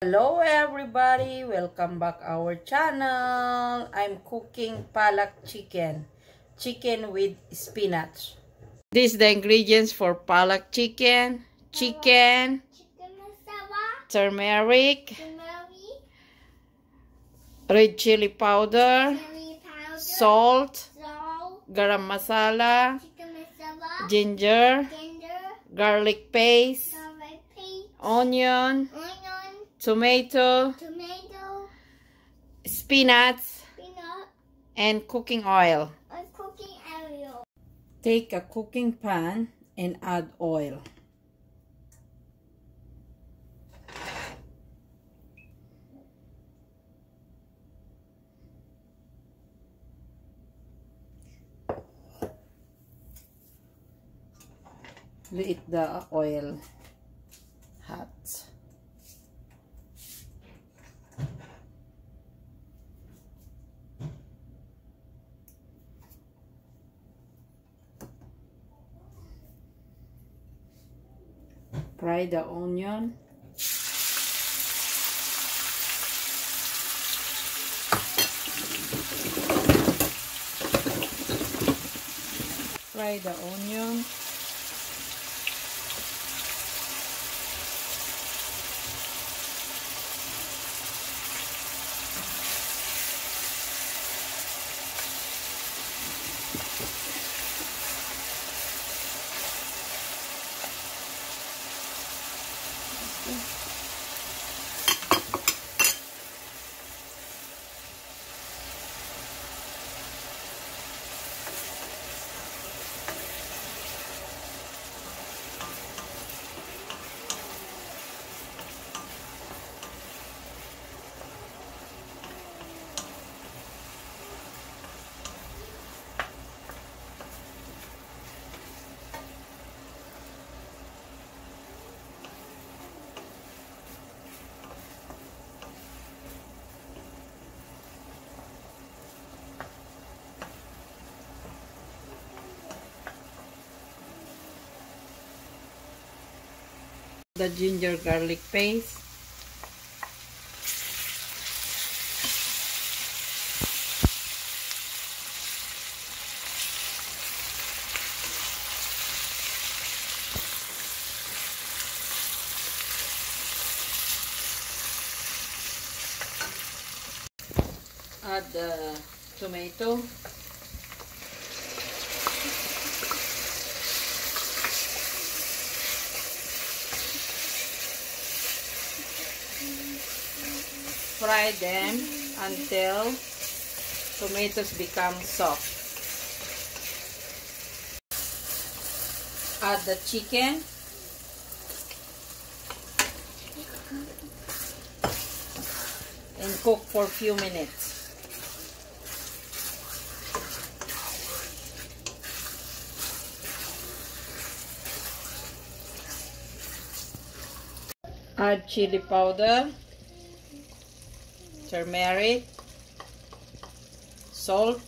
Hello everybody! Welcome back our channel. I'm cooking palak chicken. Chicken with spinach. These the ingredients for palak chicken. Chicken, Chicken turmeric, turmeric, red chili powder, chili powder, salt, salt, garam masala, masala, ginger, ginger, garlic paste, garlic paste, onion, onion, tomato, tomato, spinach, peanut, and cooking oil. cooking oil. Take a cooking pan and add oil. Let the oil Fry the onion. Fry the onion. The ginger garlic paste. Add the tomato. Fry them until tomatoes become soft. Add the chicken. And cook for a few minutes. Add chili powder, turmeric, salt,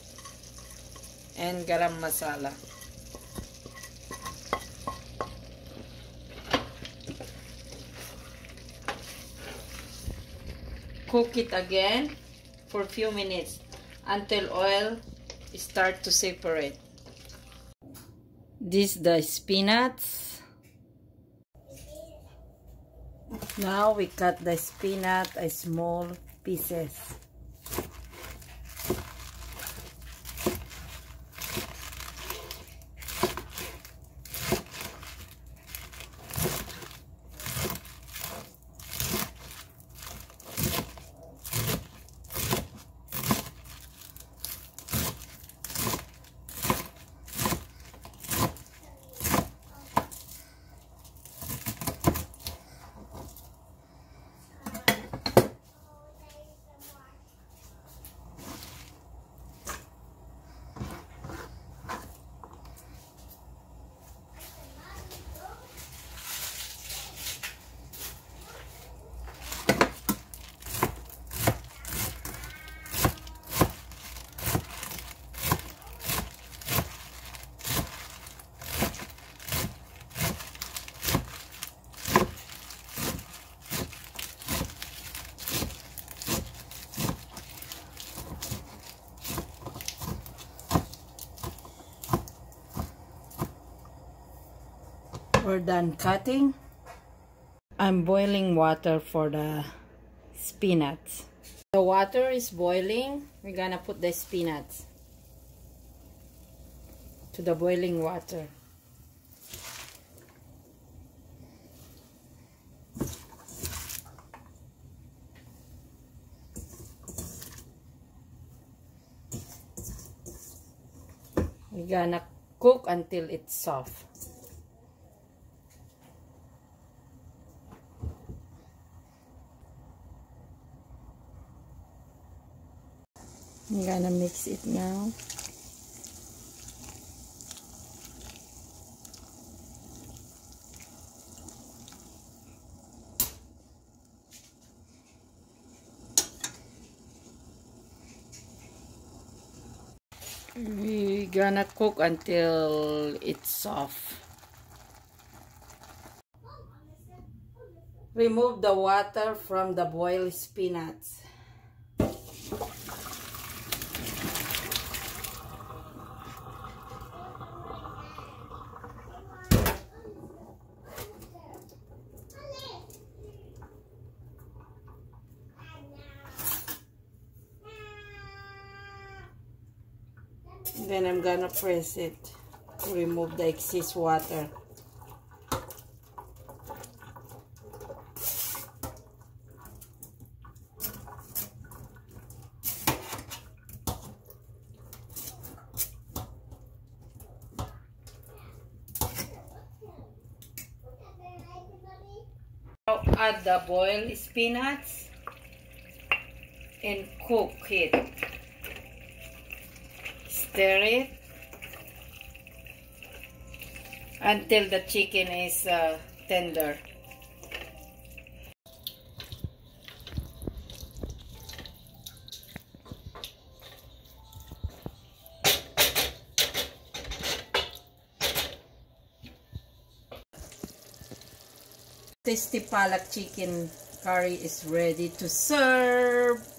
and garam masala. Cook it again for a few minutes until oil start to separate. This the spinach. Now we cut the spinach a small pieces. We're done cutting. I'm boiling water for the spinach. The water is boiling. We're gonna put the spinach to the boiling water. We're gonna cook until it's soft. I'm gonna mix it now. We're gonna cook until it's soft. Remove the water from the boiled spinach. Then I'm gonna press it to remove the excess water. Add the boiled spinach and cook it. Stir it until the chicken is uh, tender. Tasty palak chicken curry is ready to serve.